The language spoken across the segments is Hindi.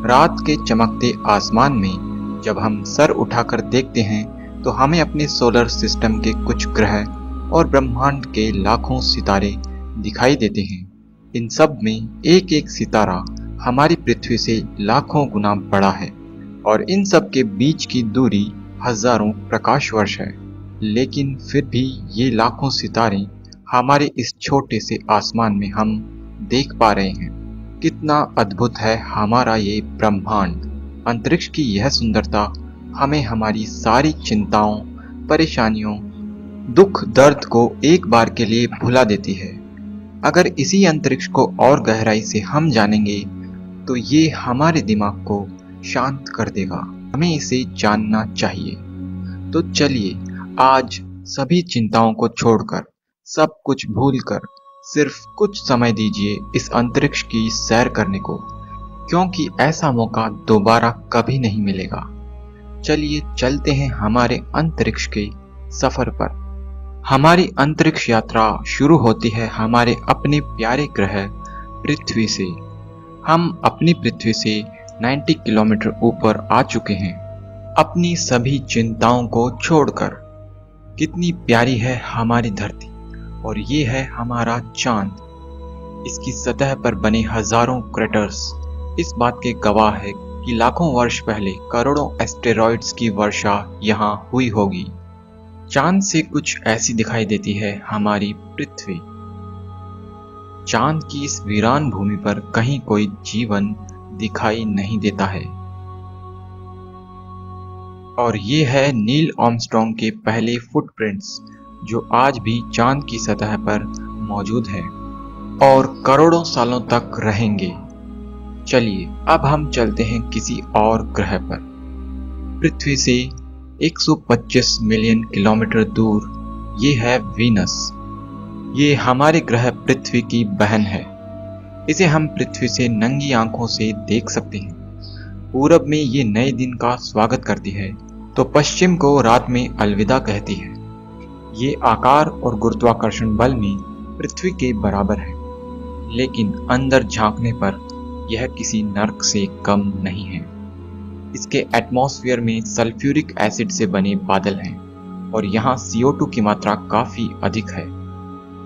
रात के चमकते आसमान में जब हम सर उठाकर देखते हैं तो हमें अपने सोलर सिस्टम के कुछ ग्रह और ब्रह्मांड के लाखों सितारे दिखाई देते हैं। इन सब में एक एक सितारा हमारी पृथ्वी से लाखों गुना बड़ा है और इन सब के बीच की दूरी हज़ारों प्रकाश वर्ष है। लेकिन फिर भी ये लाखों सितारे हमारे इस छोटे से आसमान में हम देख पा रहे हैं। कितना अद्भुत है हमारा ये ब्रह्मांड। अंतरिक्ष की यह सुंदरता हमें हमारी सारी चिंताओं, परेशानियों, दुख, दर्द को एक बार के लिए भुला देती है। अगर इसी अंतरिक्ष को और गहराई से हम जानेंगे तो ये हमारे दिमाग को शांत कर देगा। हमें इसे जानना चाहिए। तो चलिए, आज सभी चिंताओं को छोड़कर, सब कुछ भूलकर सिर्फ़ कुछ समय दीजिए इस अंतरिक्ष की सैर करने को, क्योंकि ऐसा मौका दोबारा कभी नहीं मिलेगा। चलिए चलते हैं हमारे अंतरिक्ष के सफ़र पर। हमारी अंतरिक्ष यात्रा शुरू होती है हमारे अपने प्यारे ग्रह पृथ्वी से। हम अपनी पृथ्वी से 90 किलोमीटर ऊपर आ चुके हैं, अपनी सभी चिंताओं को छोड़कर। कितनी प्यारी है हमारी धरती। और ये है हमारा चाँद। इसकी सतह पर बने हज़ारों क्रेटर्स इस बात के गवाह है कि लाखों वर्ष पहले करोड़ों एस्टेरॉइड्स की वर्षा यहाँ हुई होगी। चाँद से कुछ ऐसी दिखाई देती है हमारी पृथ्वी। चाँद की इस वीरान भूमि पर कहीं कोई जीवन दिखाई नहीं देता है। और ये है नील ऑमस्ट्रॉन्ग के पहले फुटप्रिंट्स जो आज भी चाँद की सतह पर मौजूद है और करोड़ों सालों तक रहेंगे। चलिए, अब हम चलते हैं किसी और ग्रह पर। पृथ्वी से 125 मिलियन किलोमीटर दूर, ये है वीनस। ये हमारे ग्रह पृथ्वी की बहन है। इसे हम पृथ्वी से नंगी आँखों से देख सकते हैं। पूरब में ये नए दिन का स्वागत करती है तो पश्चिम को रात में अलविदा कहती है। ये आकार और गुरुत्वाकर्षण बल में पृथ्वी के बराबर है, लेकिन अंदर झांकने पर यह किसी नर्क से कम नहीं है। इसके एटमॉस्फेयर में सल्फ्यूरिक एसिड से बने बादल हैं, और यहाँ CO2 की मात्रा काफ़ी अधिक है।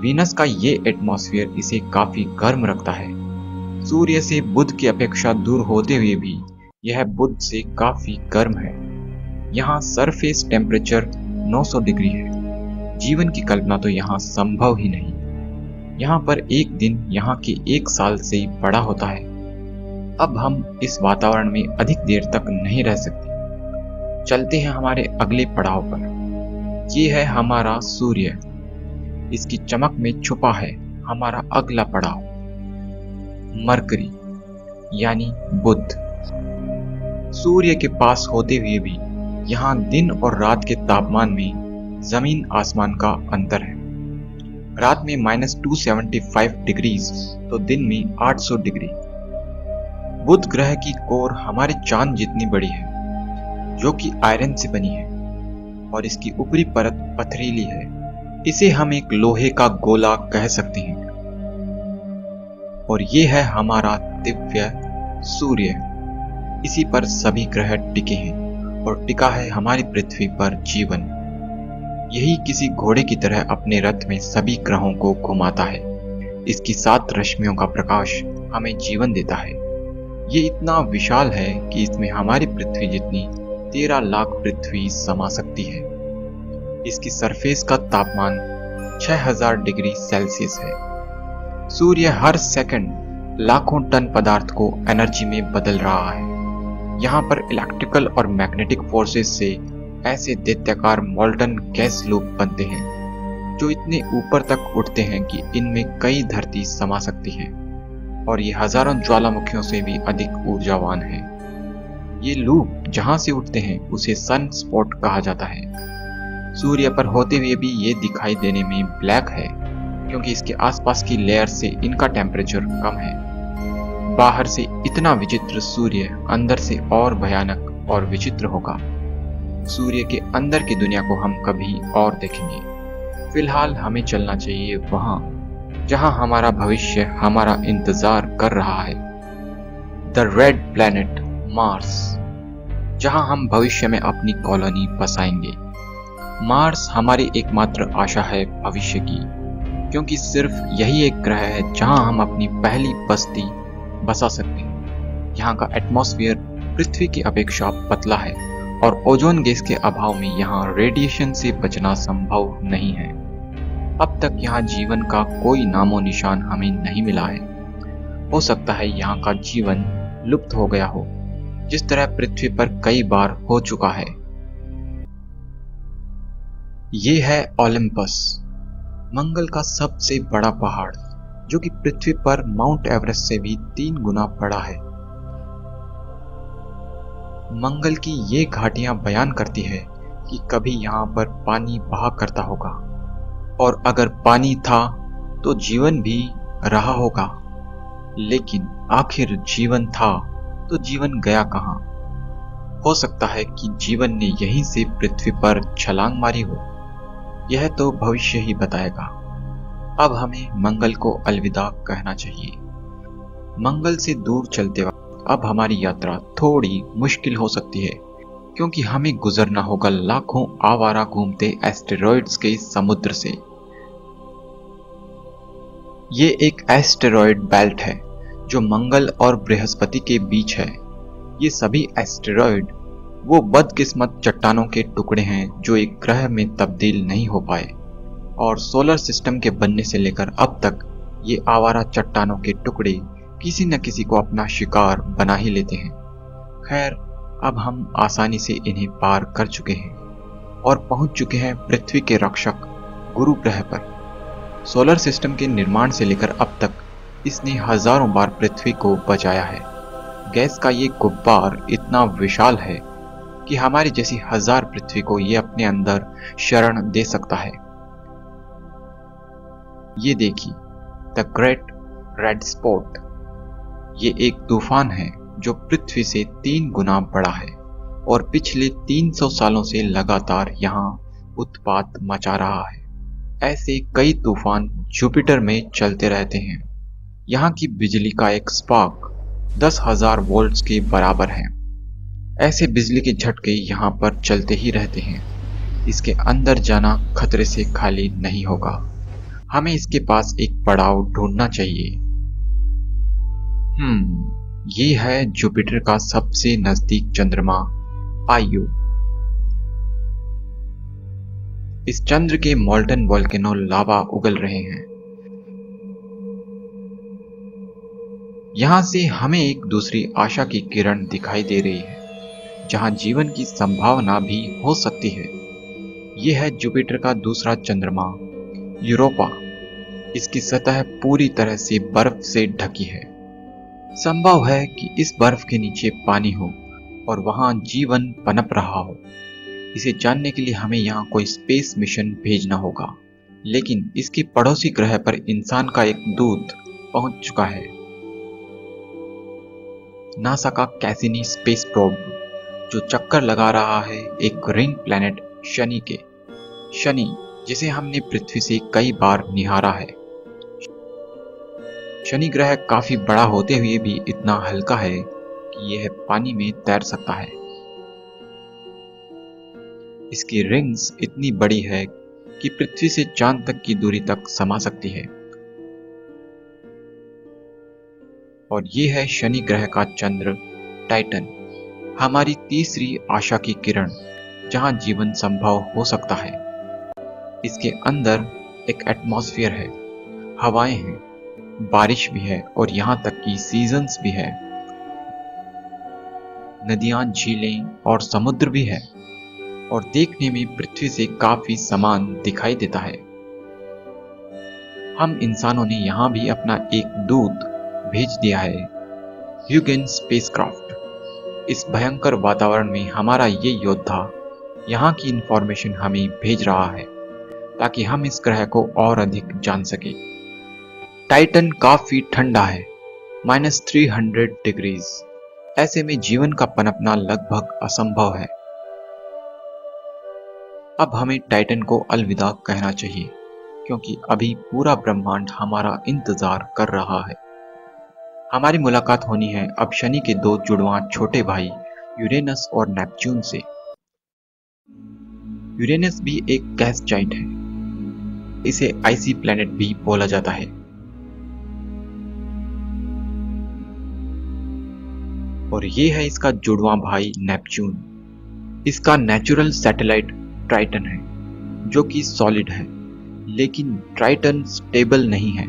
वीनस का ये एटमॉस्फेयर इसे काफ़ी गर्म रखता है। सूर्य से बुध की अपेक्षा दूर होते हुए भी यह बुध से काफ़ी गर्म है। यहाँ सरफेस टेम्परेचर 900 डिग्री है। जीवन की कल्पना तो यहाँ संभव ही नहीं। यहाँ पर एक दिन, यहाँ के एक साल से ही बड़ा होता है। अब हम इस वातावरण में अधिक देर तक नहीं रह सकते। चलते हैं हमारे अगले पड़ाव पर। यह है हमारा सूर्य। इसकी चमक में छुपा है हमारा अगला पड़ाव। मरकरी, यानी बुद्ध सूर्य के पास होते हुए भी यहाँ दिन और रात के तापमान में ज़मीन आसमान का अंतर है। रात में माइनस टू डिग्रीज तो दिन में 800 डिग्री। बुध ग्रह की कोर हमारे चाँद जितनी बड़ी है, जो कि आयरन से बनी है, और इसकी ऊपरी परत पथरीली है। इसे हम एक लोहे का गोला कह सकते हैं। और ये है हमारा दिव्य सूर्य। इसी पर सभी ग्रह टिके हैं, और टिका है हमारी पृथ्वी पर जीवन। यही किसी घोड़े की तरह अपने रथ में सभी ग्रहों को घुमाता है। इसकी सात रश्मियों का प्रकाश हमें जीवन देता है। ये इतना विशाल है कि इसमें हमारी पृथ्वी जितनी तेरह लाख पृथ्वी समा सकती है। इसकी सरफेस का तापमान 6000 डिग्री सेल्सियस है। सूर्य हर सेकंड लाखों टन पदार्थ को एनर्जी में बदल रहा है। यहाँ पर इलेक्ट्रिकल और मैग्नेटिक फोर्सेस से ऐसे दैत्याकार मोल्टन गैस लूप बनते हैं, जो इतने ऊपर तक उठते हैं कि इनमें कई धरती समा सकती है, और ये हज़ारों ज्वालामुखियों से भी अधिक ऊर्जावान है। ये लूप जहाँ से उठते हैं, उसे सन स्पॉट कहा जाता है। सूर्य पर होते हुए भी ये दिखाई देने में ब्लैक है, क्योंकि इसके आसपास की लेयर से इनका टेम्परेचर कम है। बाहर से इतना विचित्र सूर्य अंदर से और भयानक और विचित्र होगा। सूर्य के अंदर की दुनिया को हम कभी और देखेंगे। फ़िलहाल हमें चलना चाहिए वहाँ, जहाँ हमारा भविष्य, हमारा इंतज़ार कर रहा है। द रेड प्लैनेट मार्स जहाँ हम भविष्य में अपनी कॉलोनी बसाएँगे। मार्स हमारी एकमात्र आशा है भविष्य की, क्योंकि सिर्फ़ यही एक ग्रह है जहाँ हम अपनी पहली बस्ती बसा सकते हैं। यहाँ का एटमॉस्फेयर पृथ्वी की अपेक्षा पतला है। और ओजोन गैस के अभाव में यहाँ रेडिएशन से बचना संभव नहीं है। अब तक यहाँ जीवन का कोई नामो निशान हमें नहीं मिला है। हो सकता है यहाँ का जीवन लुप्त हो गया हो, जिस तरह पृथ्वी पर कई बार हो चुका है। ये है ओलंपस, मंगल का सबसे बड़ा पहाड़, जो कि पृथ्वी पर माउंट एवरेस्ट से भी तीन गुना बड़ा है। मंगल की ये घाटियाँ बयान करती है कि कभी यहाँ पर पानी बहा करता होगा। और अगर पानी था तो जीवन भी रहा होगा। लेकिन आखिर जीवन था तो जीवन गया कहाँ? हो सकता है कि जीवन ने यहीं से पृथ्वी पर छलांग मारी हो। यह तो भविष्य ही बताएगा। अब हमें मंगल को अलविदा कहना चाहिए। मंगल से दूर चलते वक्त अब हमारी यात्रा थोड़ी मुश्किल हो सकती है, क्योंकि हमें गुजरना होगा लाखों आवारा घूमते एस्टेरॉइड्स के समुद्र से। ये एक एस्टेरॉइड बेल्ट है, जो मंगल और बृहस्पति के बीच है। ये सभी एस्टेरॉइड वो बदकिस्मत चट्टानों के टुकड़े हैं, जो एक ग्रह में तब्दील नहीं हो पाए। और सोलर सिस्टम के बनने से लेकर अब तक ये आवारा चट्टानों के टुकड़े किसी न किसी को अपना शिकार बना ही लेते हैं। खैर, अब हम आसानी से इन्हें पार कर चुके हैं और पहुँच चुके हैं पृथ्वी के रक्षक गुरु ग्रह पर। सोलर सिस्टम के निर्माण से लेकर अब तक इसने हज़ारों बार पृथ्वी को बचाया है। गैस का ये गुब्बार इतना विशाल है कि हमारी जैसी हज़ार पृथ्वी को ये अपने अंदर शरण दे सकता है। ये देखिए, द ग्रेट रेड स्पॉट। ये एक तूफ़ान है, जो पृथ्वी से तीन गुना बड़ा है, और पिछले 300 सालों से लगातार यहाँ उत्पात मचा रहा है। ऐसे कई तूफ़ान जुपिटर में चलते रहते हैं। यहाँ की बिजली का एक स्पार्क दस हज़ार वोल्ट के बराबर है। ऐसे बिजली के झटके यहाँ पर चलते ही रहते हैं। इसके अंदर जाना खतरे से खाली नहीं होगा। हमें इसके पास एक पड़ाव ढूंढना चाहिए। हम्म ये है जुपिटर का सबसे नज़दीक चंद्रमा, आयु। इस चंद्र के मोल्टन वॉल्केनो लावा उगल रहे हैं। यहाँ से हमें एक दूसरी आशा की किरण दिखाई दे रही है, जहाँ जीवन की संभावना भी हो सकती है। यह है जुपिटर का दूसरा चंद्रमा, यूरोपा। इसकी सतह पूरी तरह से बर्फ़ से ढकी है। संभव है कि इस बर्फ़ के नीचे पानी हो और वहाँ जीवन पनप रहा हो। इसे जानने के लिए हमें यहाँ कोई स्पेस मिशन भेजना होगा। लेकिन इसके पड़ोसी ग्रह पर इंसान का एक दूत पहुँच चुका है। नासा का कैसिनी स्पेस प्रोब, जो चक्कर लगा रहा है एक रिंग प्लैनेट शनि के। शनि, जिसे हमने पृथ्वी से कई बार निहारा है। शनि ग्रह काफ़ी बड़ा होते हुए भी इतना हल्का है कि यह पानी में तैर सकता है। इसकी रिंग्स इतनी बड़ी है कि पृथ्वी से चाँद तक की दूरी तक समा सकती है। और यह है शनि ग्रह का चंद्र टाइटन हमारी तीसरी आशा की किरण, जहाँ जीवन संभव हो सकता है। इसके अंदर एक एटमॉस्फेयर है, हवाएँ हैं। बारिश भी है और यहाँ तक कि सीजन्स भी है। नदियाँ झीलें और समुद्र भी है और देखने में पृथ्वी से काफ़ी समान दिखाई देता है। हम इंसानों ने यहाँ भी अपना एक दूत भेज दिया है ह्यूगेन स्पेसक्राफ्ट इस भयंकर वातावरण में हमारा ये योद्धा यहाँ की इंफॉर्मेशन हमें भेज रहा है ताकि हम इस ग्रह को और अधिक जान सके। टाइटन काफ़ी ठंडा है, माइनस थ्री हंड्रेड डिग्रीज ऐसे में जीवन का पनपना लगभग असंभव है। अब हमें टाइटन को अलविदा कहना चाहिए, क्योंकि अभी पूरा ब्रह्मांड हमारा इंतज़ार कर रहा है। हमारी मुलाकात होनी है अब शनि के दो जुड़वा छोटे भाई, यूरेनस और नेपच्यून से। यूरेनस भी एक गैस जाइंट है। इसे आईसी प्लेनेट भी बोला जाता है। और ये है इसका जुड़वा भाई नेपच्यून। इसका नेचुरल सैटेलाइट ट्राइटन है, जो कि सॉलिड है, लेकिन ट्राइटन स्टेबल नहीं है।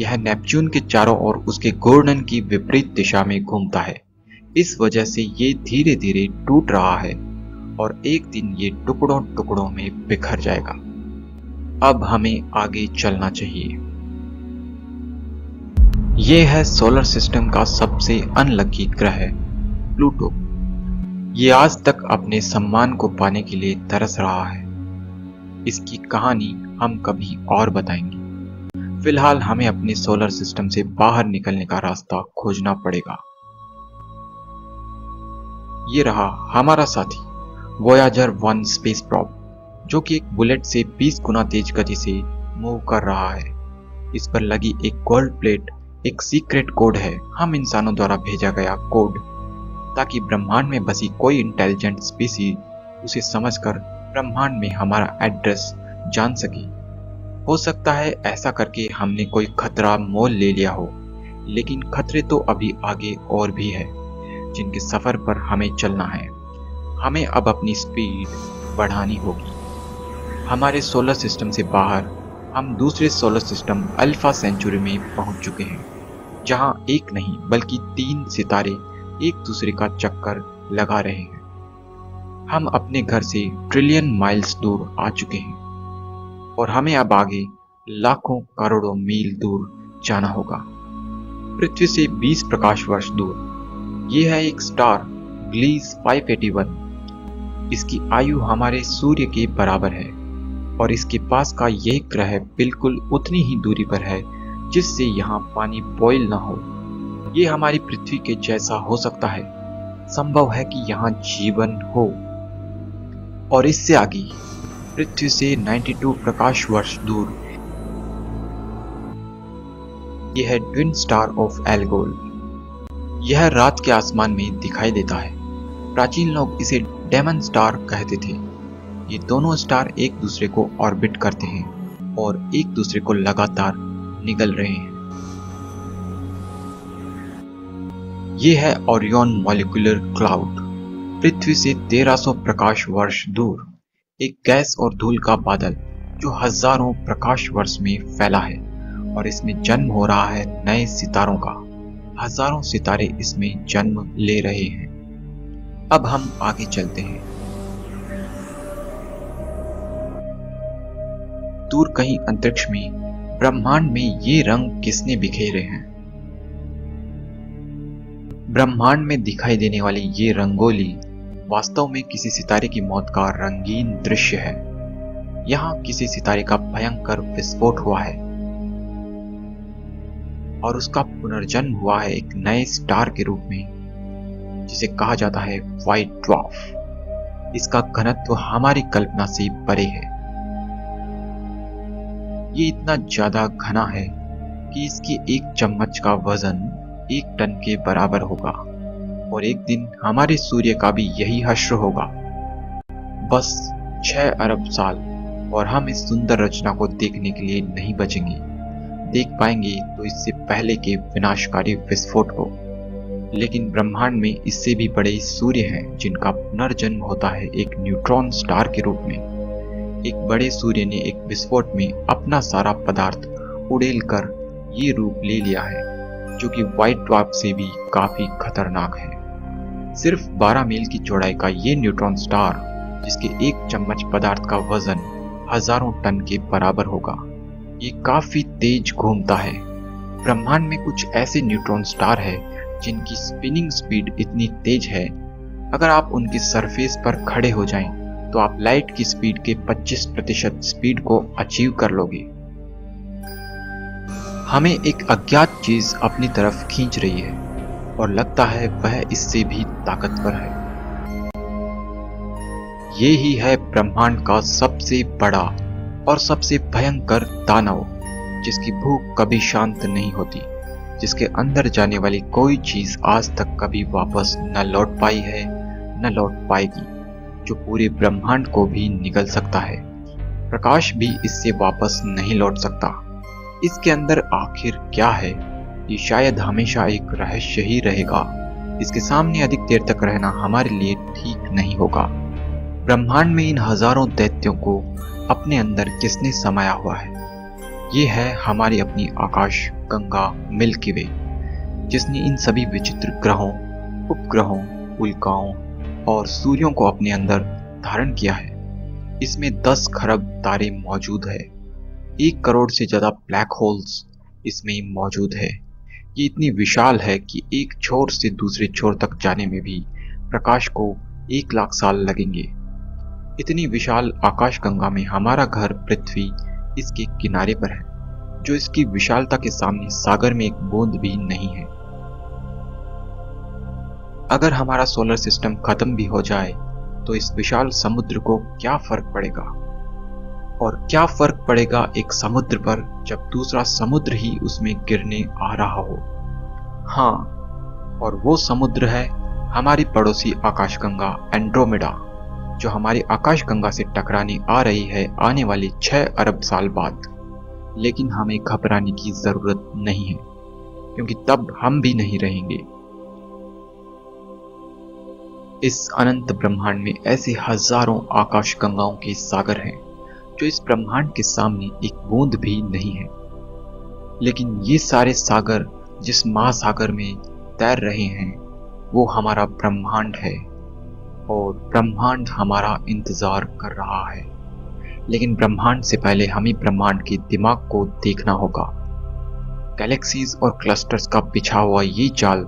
यह नेपच्यून के चारों ओर उसके घूर्णन की विपरीत दिशा में घूमता है। इस वजह से ये धीरे धीरे टूट रहा है और एक दिन ये टुकड़ों टुकड़ों में बिखर जाएगा। अब हमें आगे चलना चाहिए। ये है सोलर सिस्टम का सबसे अनलकी ग्रह प्लूटो ये आज तक अपने सम्मान को पाने के लिए तरस रहा है। इसकी कहानी हम कभी और बताएँगे। फ़िलहाल हमें अपने सोलर सिस्टम से बाहर निकलने का रास्ता खोजना पड़ेगा। ये रहा हमारा साथी वोयाजर वन स्पेस प्रॉप जो कि एक बुलेट से 20 गुना तेज गति से मूव कर रहा है। इस पर लगी एक गोल्ड प्लेट एक सीक्रेट कोड है। हम इंसानों द्वारा भेजा गया कोड ताकि ब्रह्मांड में बसी कोई इंटेलिजेंट स्पीसी उसे समझकर ब्रह्मांड में हमारा एड्रेस जान सके। हो सकता है ऐसा करके हमने कोई खतरा मोल ले लिया हो, लेकिन खतरे तो अभी आगे और भी है, जिनके सफ़र पर हमें चलना है। हमें अब अपनी स्पीड बढ़ानी होगी। हमारे सोलर सिस्टम से बाहर हम दूसरे सोलर सिस्टम अल्फ़ा सेंचुरी में पहुँच चुके हैं। जहाँ एक नहीं, बल्कि तीन सितारे एक दूसरे का चक्कर लगा रहे हैं। हम अपने घर से ट्रिलियन माइल्स दूर आ चुके हैं, और हमें अब आगे लाखों करोड़ों मील दूर जाना होगा। पृथ्वी से 20 प्रकाश वर्ष दूर। यह है एक स्टार, ग्लीस 581 इसकी आयु हमारे सूर्य के बराबर है, और इसके पास का यह ग्रह बिल्कुल उतनी ही दूरी पर है जिससे यहाँ पानी बॉयल ना हो। ये हमारी पृथ्वी के जैसा हो सकता है। संभव है कि यहाँ जीवन हो। और इससे आगे पृथ्वी से 92 प्रकाश वर्ष दूर। यह है ट्विन स्टार ऑफ़ एल्गोल यह रात के आसमान में दिखाई देता है। प्राचीन लोग इसे डेमन स्टार कहते थे। ये दोनों स्टार एक दूसरे को ऑर्बिट करते हैं और एक दूसरे को लगातार निगल रहे हैं। ये है ओरियन मॉलिकुलर क्लाउड पृथ्वी से 1300 प्रकाश वर्ष दूर, एक गैस और धूल का बादल जो हज़ारों प्रकाश वर्ष में फैला है और इसमें जन्म हो रहा है नए सितारों का। हज़ारों सितारे इसमें जन्म ले रहे हैं। अब हम आगे चलते हैं। दूर कहीं अंतरिक्ष में ब्रह्मांड में ये रंग किसने बिखेरे हैं? ब्रह्मांड में दिखाई देने वाली ये रंगोली वास्तव में किसी सितारे की मौत का रंगीन दृश्य है। यहाँ किसी सितारे का भयंकर विस्फोट हुआ है और उसका पुनर्जन्म हुआ है एक नए स्टार के रूप में, जिसे कहा जाता है व्हाइट ड्वार्फ इसका घनत्व हमारी कल्पना से परे है। ये इतना ज़्यादा घना है कि इसके एक चम्मच का वज़न एक टन के बराबर होगा और एक दिन हमारे सूर्य का भी यही हश्र होगा। बस छह अरब साल और हम इस सुंदर रचना को देखने के लिए नहीं बचेंगे। देख पाएँगे तो इससे पहले के विनाशकारी विस्फोट को। लेकिन ब्रह्मांड में इससे भी बड़े सूर्य हैं जिनका पुनर्जन्म होता है एक न्यूट्रॉन स्टार के रूप में। एक बड़े सूर्य ने एक विस्फोट में अपना सारा पदार्थ उड़ेल कर ये रूप ले लिया है जो कि व्हाइट ड्वार्फ से भी काफ़ी खतरनाक है। सिर्फ़ 12 मील की चौड़ाई का ये न्यूट्रॉन स्टार जिसके एक चम्मच पदार्थ का वज़न हज़ारों टन के बराबर होगा ये काफ़ी तेज घूमता है। ब्रह्मांड में कुछ ऐसे न्यूट्रॉन स्टार है जिनकी स्पिनिंग स्पीड इतनी तेज है। अगर आप उनके सरफेस पर खड़े हो जाएँ, तो आप लाइट की स्पीड के 25 प्रतिशत स्पीड को अचीव कर लोगे। हमें एक अज्ञात चीज़ अपनी तरफ़ खींच रही है और लगता है वह इससे भी ताकतवर है। ये ही है ब्रह्मांड का सबसे बड़ा और सबसे भयंकर दानव, जिसकी भूख कभी शांत नहीं होती, जिसके अंदर जाने वाली कोई चीज़ आज तक कभी वापस न लौट पाई है, न लौट पाएगी। जो पूरे ब्रह्मांड को भी निगल सकता है। प्रकाश भी इससे वापस नहीं लौट सकता। इसके अंदर आखिर क्या है? ये शायद हमेशा एक रहस्य ही रहेगा। इसके सामने अधिक देर तक रहना हमारे लिए ठीक नहीं होगा। ब्रह्मांड में इन हज़ारों दैत्यों को अपने अंदर किसने समाया हुआ है? ये है हमारी अपनी आकाश, गंगा, मिल्की वे, जिसने इन सभी विचित्र ग्रहों, उपग्रहों, उल्काओं और सूर्यों को अपने अंदर धारण किया है। इसमें 10 खरब तारे मौजूद है। एक करोड़ से ज़्यादा ब्लैक होल्स इसमें मौजूद है। ये इतनी विशाल है कि एक छोर से दूसरे छोर तक जाने में भी प्रकाश को एक लाख साल लगेंगे। इतनी विशाल आकाश गंगा में हमारा घर पृथ्वी इसके किनारे पर है, जो इसकी विशालता के सामने सागर में एक बूंद भी नहीं है। अगर हमारा सोलर सिस्टम खत्म भी हो जाए तो इस विशाल समुद्र को क्या फ़र्क पड़ेगा? और क्या फ़र्क पड़ेगा एक समुद्र पर जब दूसरा समुद्र ही उसमें गिरने आ रहा हो? हाँ और वो समुद्र है हमारी पड़ोसी आकाशगंगा एंड्रोमेडा जो हमारी आकाशगंगा से टकराने आ रही है आने वाले छह अरब साल बाद। लेकिन हमें घबराने की ज़रूरत नहीं है, क्योंकि तब हम भी नहीं रहेंगे। इस अनंत ब्रह्मांड में ऐसे हज़ारों आकाश गंगाओं के सागर हैं, जो इस ब्रह्मांड के सामने एक बूंद भी नहीं है। लेकिन ये सारे सागर जिस महासागर में तैर रहे हैं, वो हमारा ब्रह्मांड है और ब्रह्मांड हमारा इंतज़ार कर रहा है। लेकिन ब्रह्मांड से पहले हमें ब्रह्मांड के दिमाग को देखना होगा। गैलेक्सीज और क्लस्टर्स का पिछा हुआ ये जाल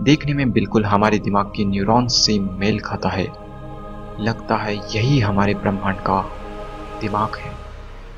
देखने में बिल्कुल हमारे दिमाग के न्यूरॉन्स से मेल खाता है। लगता है यही हमारे ब्रह्मांड का दिमाग है,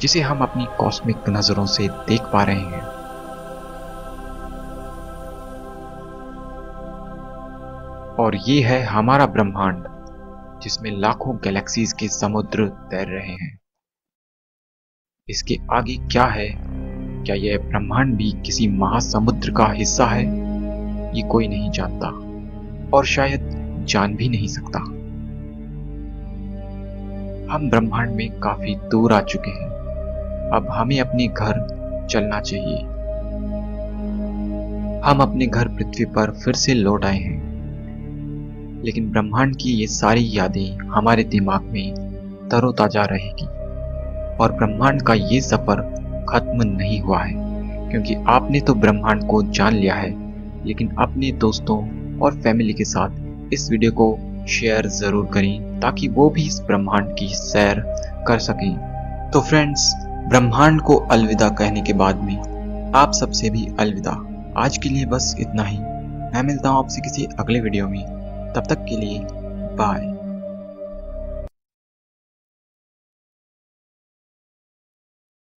जिसे हम अपनी कॉस्मिक नज़रों से देख पा रहे हैं। और ये है हमारा ब्रह्मांड, जिसमें लाखों गैलेक्सीज के समुद्र तैर रहे हैं। इसके आगे क्या है? क्या यह ब्रह्मांड भी किसी महासमुद्र का हिस्सा है? ये कोई नहीं जानता, और शायद जान भी नहीं सकता। हम ब्रह्मांड में काफ़ी दूर आ चुके हैं। अब हमें अपने घर चलना चाहिए। हम अपने घर पृथ्वी पर फिर से लौट आए हैं। लेकिन ब्रह्मांड की ये सारी यादें हमारे दिमाग में तरोताजा रहेगी, और ब्रह्मांड का ये सफ़र खत्म नहीं हुआ है, क्योंकि आपने तो ब्रह्मांड को जान लिया है। लेकिन अपने दोस्तों और फैमिली के साथ इस वीडियो को शेयर ज़रूर करें ताकि वो भी इस ब्रह्मांड की सैर कर सकें। तो फ्रेंड्स ब्रह्मांड को अलविदा कहने के बाद में आप सबसे भी अलविदा। आज के लिए बस इतना ही। मैं मिलता हूँ आपसे किसी अगले वीडियो में। तब तक के लिए बाय